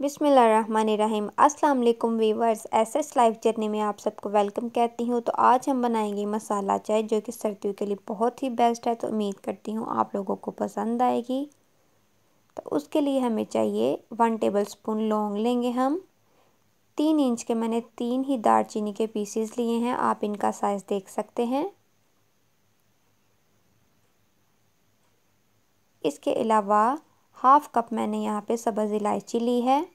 बिसमीम अस्सलाम वालेकुम वीवर्स एस लाइफ जर्नी में आप सबको वेलकम कहती हूँ। तो आज हम बनाएँगे मसाला चाय, जो कि सर्दियों के लिए बहुत ही बेस्ट है। तो उम्मीद करती हूँ आप लोगों को पसंद आएगी। तो उसके लिए हमें चाहिए वन टेबल स्पून लौंग लेंगे हम। तीन इंच के मैंने तीन ही दारचीनी के पीसेस लिए हैं, आप इनका साइज़ देख सकते हैं। इसके अलावा हाफ़ कप मैंने यहाँ पे सब्ज़ इलायची ली है,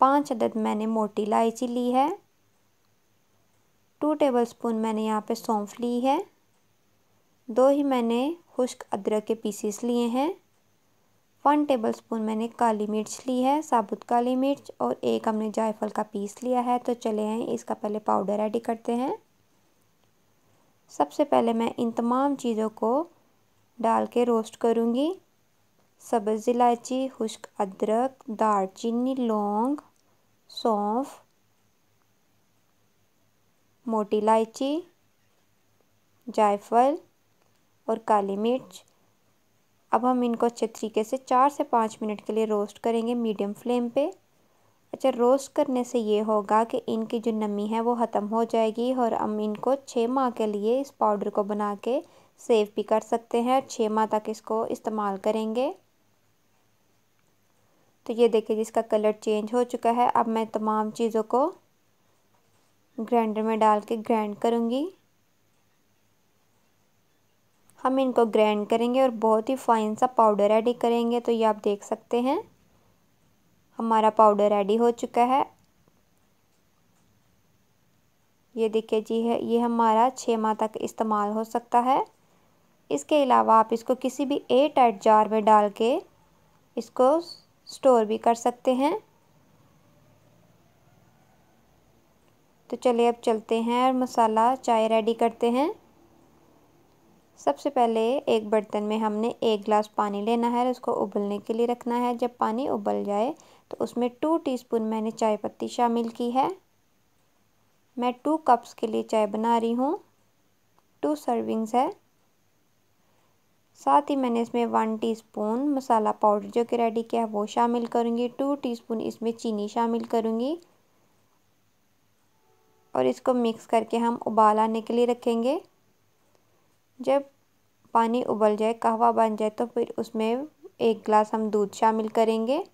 पाँच अदद मैंने मोटी इलायची ली है, टू टेबलस्पून मैंने यहाँ पे सौंफ ली है, दो ही मैंने खुश्क अदरक के पीसेस लिए हैं, वन टेबलस्पून मैंने काली मिर्च ली है, साबुत काली मिर्च और एक हमने जायफल का पीस लिया है तो चले हैं इसका पहले पाउडर रेडी करते हैं। सबसे पहले मैं इन तमाम चीज़ों को डाल के रोस्ट करूँगी। सब्ज़ इलायची, खुश्क अदरक, दालचीनी, लौंग, सौंफ, मोटी इलायची, जायफल और काली मिर्च। अब हम इनको अच्छे तरीके से चार से पाँच मिनट के लिए रोस्ट करेंगे मीडियम फ्लेम पे। अच्छा रोस्ट करने से ये होगा कि इनकी जो नमी है वो ख़त्म हो जाएगी और हम इनको छः माह के लिए इस पाउडर को बना के सेव भी कर सकते हैं छः माह तक इसको इस्तेमाल करेंगे। तो ये देखिए जिसका कलर चेंज हो चुका है। अब मैं तमाम चीज़ों को ग्राइंडर में डाल के ग्राइंड करूँगी। हम इनको ग्राइंड करेंगे और बहुत ही फाइन सा पाउडर रेडी करेंगे। तो ये आप देख सकते हैं, हमारा पाउडर रेडी हो चुका है। ये देखिए जी, है, ये हमारा छः माह तक इस्तेमाल हो सकता है। इसके अलावा आप इसको किसी भी एयर टाइट जार में डाल के इसको स्टोर भी कर सकते हैं। तो चलिए अब चलते हैं और मसाला चाय रेडी करते हैं। सबसे पहले एक बर्तन में हमने एक गिलास पानी लेना है और उसको उबलने के लिए रखना है। जब पानी उबल जाए तो उसमें टू टीस्पून मैंने चाय पत्ती शामिल की है। मैं टू कप्स के लिए चाय बना रही हूँ। टू सर्विंग्स है। साथ ही मैंने इसमें वन टीस्पून मसाला पाउडर जो कि रेडी किया है, वो शामिल करूँगी। टू टीस्पून इसमें चीनी शामिल करूँगी। और इसको मिक्स करके हम उबाल आने के लिए रखेंगे। जब पानी उबल जाए, कहवा बन जाए तो फिर उसमें एक गिलास हम दूध शामिल करेंगे।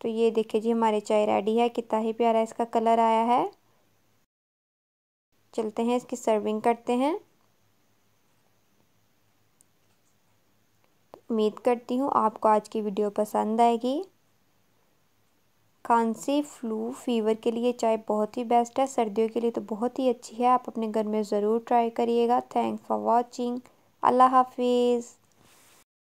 तो ये देखिए जी, हमारी चाय रेडी है। कितना ही प्यारा इसका कलर आया है। चलते हैं, इसकी सर्विंग करते हैं। उम्मीद करती हूँ आपको आज की वीडियो पसंद आएगी। खांसी फ्लू फीवर के लिए चाय बहुत ही बेस्ट है, सर्दियों के लिए तो बहुत ही अच्छी है, आप अपने घर में ज़रूर ट्राई करिएगा। थैंक्स फॉर वॉचिंग अल्लाह हाफिज़।